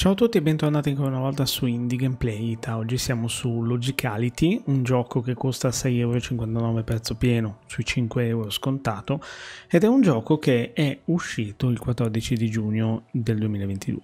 Ciao a tutti e bentornati ancora una volta su Indie Gameplay Ita. Oggi siamo su Logicality, un gioco che costa 6,59€ prezzo pieno, sui 5€ scontato, ed è un gioco che è uscito il 14 di giugno del 2022.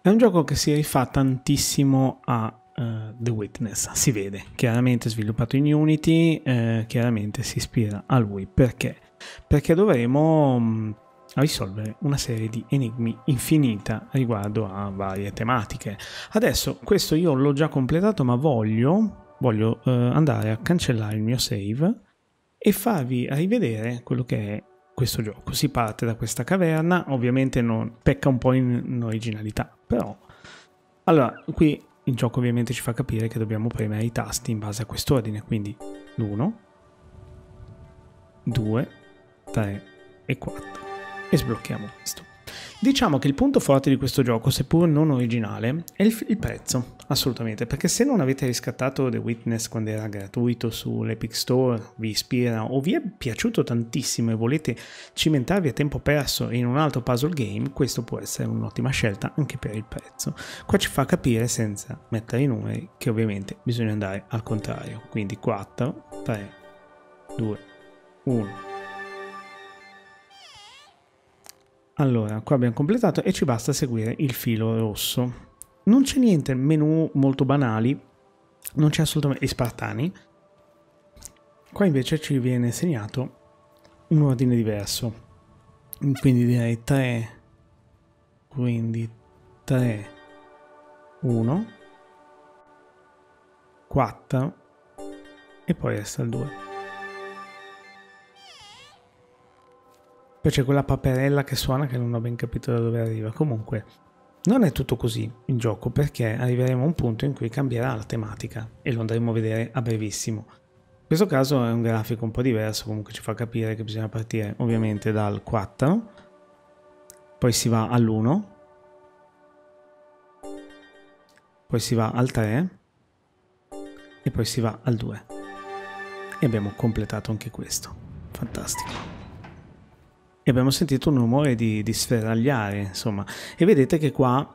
È un gioco che si rifà tantissimo a uh, The Witness, si vede, chiaramente sviluppato in Unity, eh, chiaramente si ispira a lui. Perché? Perché dovremo mm, a risolvere una serie di enigmi infinita riguardo a varie tematiche. Adesso questo io l'ho già completato ma voglio, voglio eh, andare a cancellare il mio save e farvi rivedere quello che è questo gioco. Si parte da questa caverna, ovviamente non, pecca un po' in, in originalità, però... Allora, qui il gioco ovviamente ci fa capire che dobbiamo premere i tasti in base a quest'ordine, quindi l'1, 2, 3 e 4 e sblocchiamo questo. Diciamo che il punto forte di questo gioco, seppur non originale, è il, il, prezzo, assolutamente, perché se non avete riscattato The Witness quando era gratuito sull'Epic Store, vi ispira o vi è piaciuto tantissimo e volete cimentarvi a tempo perso in un altro puzzle game, questo può essere un'ottima scelta anche per il prezzo. Qua ci fa capire, senza mettere i numeri, che ovviamente bisogna andare al contrario, quindi 4, 3, 2, 1. Allora, qua abbiamo completato e ci basta seguire il filo rosso. Non c'è niente, menu molto banali, non c'è assolutamente spartani. Qua invece ci viene segnato un ordine diverso. Quindi direi 3, quindi 3, 1, 4 e poi resta il 2. Poi c'è quella paperella che suona che non ho ben capito da dove arriva. Comunque, non è tutto così in gioco perché arriveremo a un punto in cui cambierà la tematica e lo andremo a vedere a brevissimo. In questo caso è un grafico un po' diverso, comunque ci fa capire che bisogna partire ovviamente dal 4, poi si va all'1, poi si va al 3 e poi si va al 2. E abbiamo completato anche questo. Fantastico e abbiamo sentito un rumore di, di sferagliare, insomma. E vedete che qua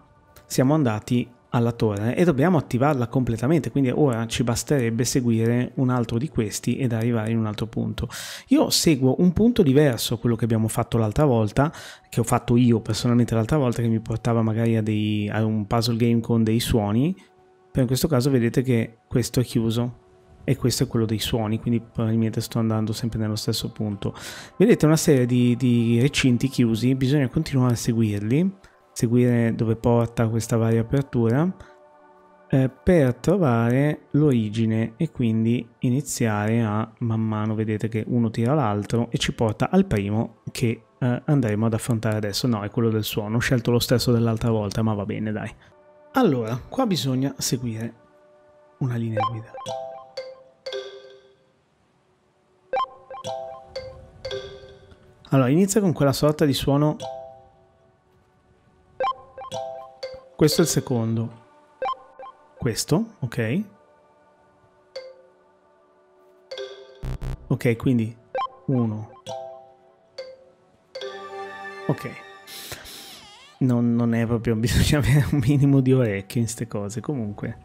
siamo andati alla torre e dobbiamo attivarla completamente quindi ora ci basterebbe seguire un altro di questi ed arrivare in un altro punto. Io seguo un punto diverso quello che abbiamo fatto l'altra volta che ho fatto io personalmente l'altra volta che mi portava magari a, dei, a un puzzle game con dei suoni. Però in questo caso vedete che questo è chiuso e questo è quello dei suoni, quindi probabilmente sto andando sempre nello stesso punto. Vedete una serie di, di recinti chiusi, bisogna continuare a seguirli, seguire dove porta questa varia apertura eh, per trovare l'origine e quindi iniziare a man mano vedete che uno tira l'altro e ci porta al primo che eh, andremo ad affrontare adesso. No, è quello del suono, ho scelto lo stesso dell'altra volta, ma va bene dai. Allora, qua bisogna seguire una linea guida. Allora, inizia con quella sorta di suono. Questo è il secondo. Questo, ok. Ok, quindi uno. Ok. Non, non è proprio, bisogna avere un minimo di orecchio in queste cose, comunque.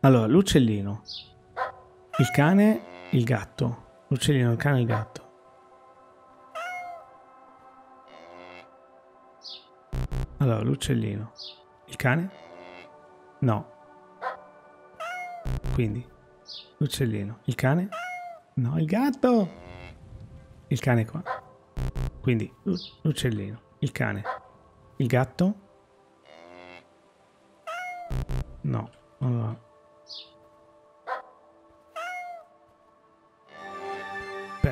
Allora, l'uccellino, il cane, il gatto. L'uccellino, il cane e il gatto. Allora, l'uccellino. Il cane? No. Quindi, l'uccellino. Il cane? No, il gatto! Il cane qua. Quindi, l'uccellino. Il cane. Il gatto? No. Allora,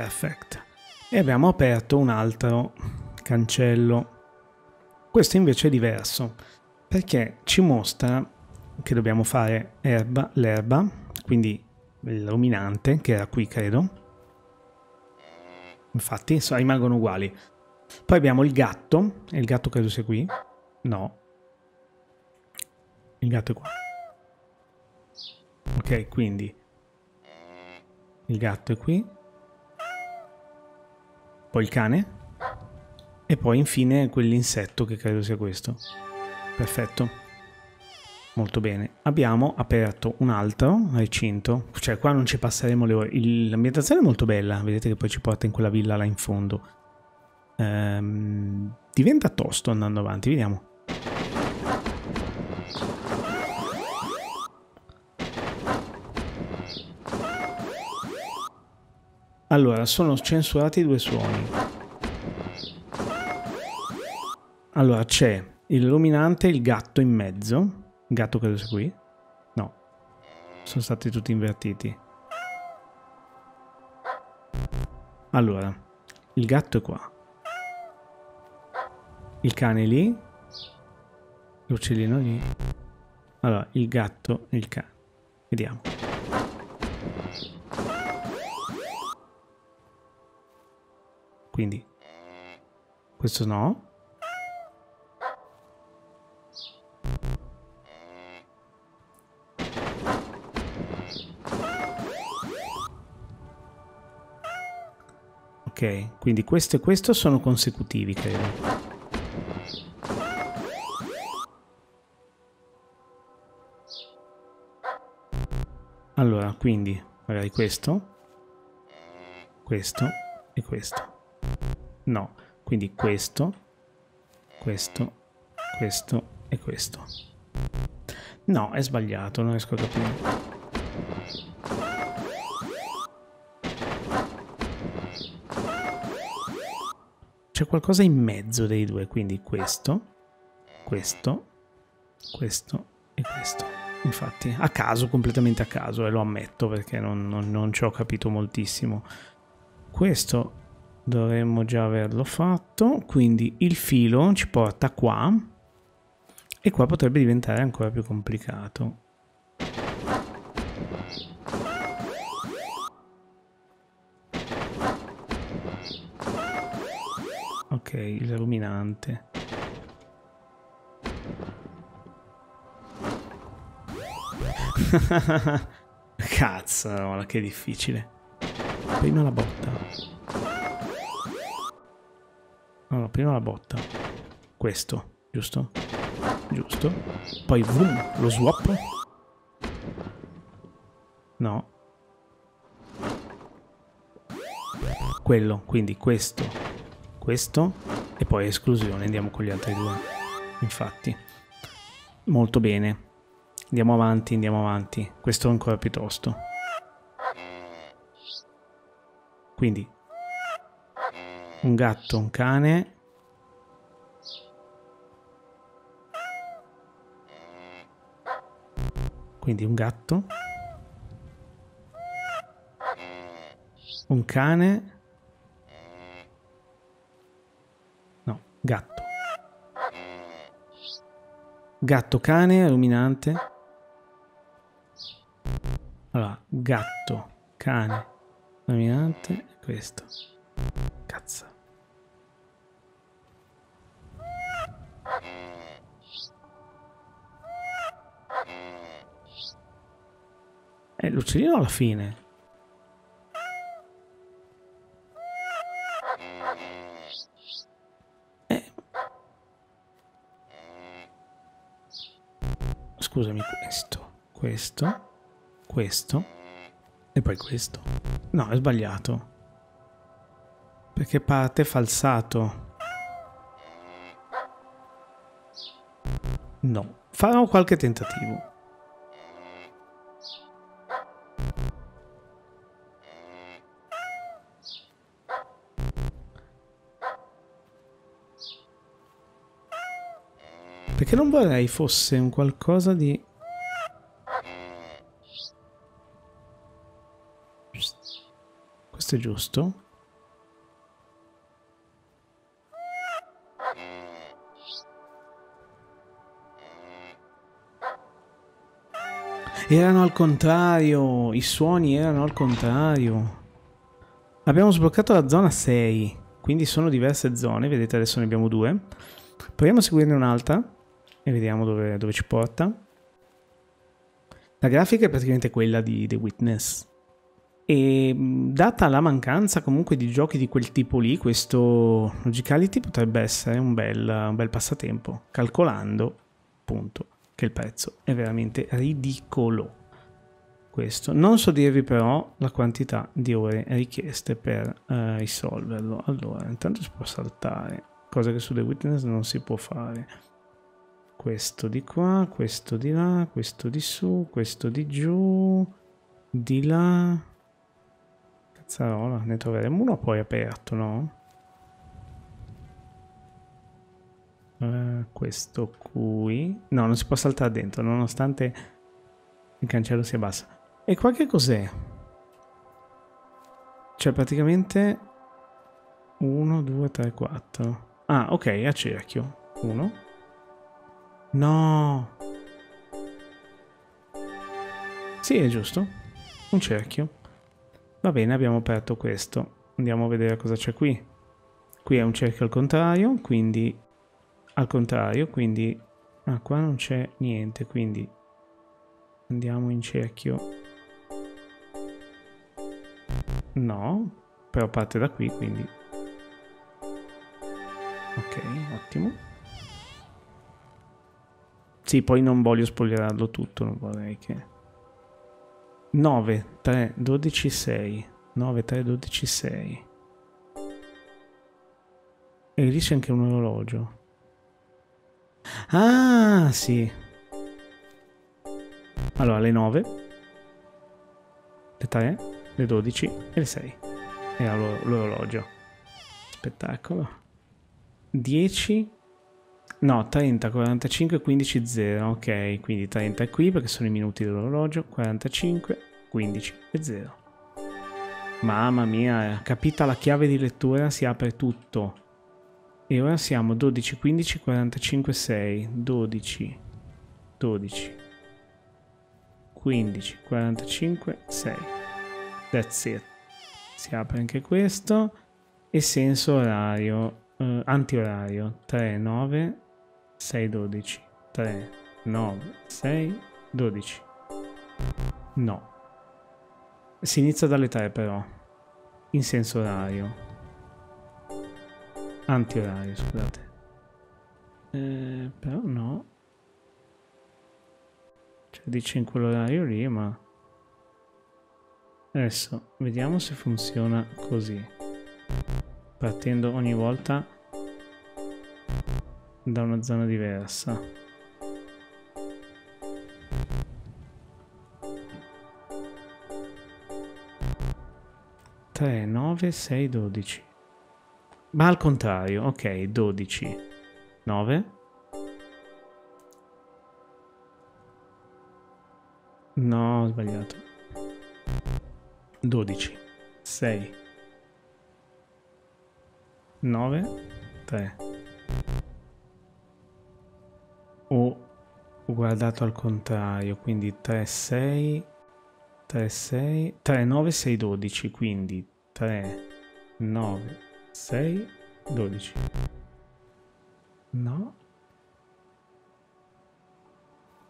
Perfect. E abbiamo aperto un altro cancello. Questo invece è diverso perché ci mostra che dobbiamo fare erba, l'erba, quindi il ruminante che era qui credo. Infatti so, rimangono uguali. Poi abbiamo il gatto, e il gatto credo sia qui. No. Il gatto è qua. Ok, quindi il gatto è qui poi il cane, E poi infine quell'insetto che credo sia questo. Perfetto. Molto bene. Abbiamo aperto un altro recinto. Cioè qua non ci passeremo le ore. L'ambientazione è molto bella. Vedete che poi ci porta in quella villa là in fondo. Ehm, diventa tosto andando avanti. Vediamo. Allora, sono censurati due suoni. Allora, c'è il illuminante e il gatto in mezzo. Il gatto credo sia qui. No. Sono stati tutti invertiti. Allora, il gatto è qua. Il cane è lì. L'uccellino lì. Allora, il gatto e il cane. Vediamo. Quindi, questo no. Ok, quindi questo e questo sono consecutivi, credo. Allora, quindi magari questo, questo e questo. No, quindi questo, questo, questo e questo. No, è sbagliato, non riesco a capire. c'è qualcosa in mezzo dei due, quindi questo, questo, questo e questo. Infatti, a caso, completamente a caso, e lo ammetto perché non, non, non ci ho capito moltissimo. Questo dovremmo già averlo fatto, quindi il filo ci porta qua e qua potrebbe diventare ancora più complicato. Ok, il ruminante. Cazzo, che difficile. Prima la botta. No, prima la botta. Questo, giusto? Giusto. Poi boom, lo swap. No. Quello, quindi questo questo e poi esclusione, andiamo con gli altri due. Infatti, molto bene. Andiamo avanti, andiamo avanti. Questo ancora piuttosto. Quindi, un gatto, un cane. Quindi un gatto. Un cane Gatto. Gatto cane ruminante. Allora, gatto, cane, ruminante, questo. Cazzo. Eh, l'uccellino alla fine. scusami, questo, questo, questo e poi questo. No, è sbagliato. Perché parte falsato. No, farò qualche tentativo. Perché non vorrei fosse un qualcosa di... Questo è giusto? Erano al contrario, i suoni erano al contrario. Abbiamo sbloccato la zona 6, quindi sono diverse zone, vedete adesso ne abbiamo due. Proviamo a seguirne un'altra e vediamo dove, dove ci porta. La grafica è praticamente quella di The Witness. E data la mancanza comunque di giochi di quel tipo lì, questo Logicality potrebbe essere un bel, un bel passatempo, calcolando appunto che il prezzo è veramente ridicolo. Questo. Non so dirvi però la quantità di ore richieste per uh, risolverlo. Allora, intanto si può saltare, cosa che su The Witness non si può fare. Questo di qua, questo di là, questo di su, questo di giù, di là. Cazzarola, ne troveremo uno poi aperto, no? Questo qui. No, non si può saltare dentro, nonostante il cancello si abbassa. E qua che cos'è? Cioè praticamente 1, 2, 3, 4. Ah, ok, a cerchio. 1. No. Sì, è giusto. Un cerchio. Va bene, abbiamo aperto questo. Andiamo a vedere cosa c'è qui. Qui è un cerchio al contrario, quindi al contrario, quindi ah, qua non c'è niente, quindi andiamo in cerchio No, però parte da qui, quindi... Ok, ottimo. Sì, poi non voglio spoilerarlo tutto, non vorrei che... 9, 3, 12, 6. 9, 3, 12, 6. E lì c'è anche un orologio. Ah, sì. Allora, le 9. Le 3 le 12 e le 6. Era l'orologio. Spettacolo. 10. No, 30, 45, 15, 0. Ok, quindi 30 è qui perché sono i minuti dell'orologio. 45, 15 e 0. Mamma mia, capita la chiave di lettura, si apre tutto. E ora siamo 12, 15, 45, 6. 12, 12, 15, 45, 6. That's it. Si apre anche questo. E senso orario, eh, antiorario 3, 9, 6, 12. 3, 9, 6, 12. No. Si inizia dalle 3 però. In senso orario. Antiorario, scusate. Eh, però no. Cioè dice in quell'orario lì, ma... Adesso vediamo se funziona così. Partendo ogni volta da una zona diversa. Tre, nove, sei, dodici. Ma al contrario, ok, dodici. Nove. No, ho sbagliato. 12, 6, 9, 3. Ho guardato al contrario, quindi 3, 6, 3, 6, 3, 9, 6, 12, quindi 3, 9, 6, 12. No.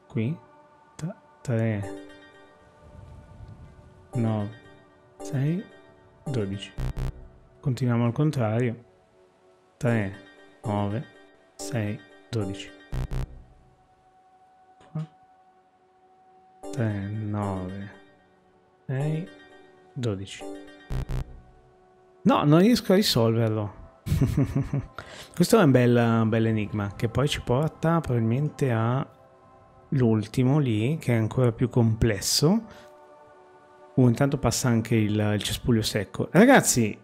Qui 3, 9, 6, 12. Continuiamo al contrario. 3, 9, 6, 12. 3, 9, 6, 12. No, non riesco a risolverlo. Questo è un bel, un bel enigma che poi ci porta probabilmente a l'ultimo lì, che è ancora più complesso Uh, intanto passa anche il, il cespuglio secco. Ragazzi,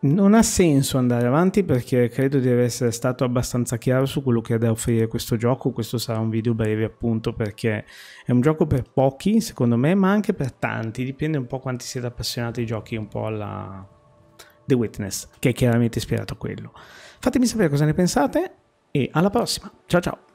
non ha senso andare avanti perché credo di essere stato abbastanza chiaro su quello che ha da offrire questo gioco. Questo sarà un video breve appunto perché è un gioco per pochi secondo me, ma anche per tanti. Dipende un po' quanti siete appassionati ai giochi un po' alla The Witness, che è chiaramente ispirato a quello. Fatemi sapere cosa ne pensate e alla prossima. Ciao ciao!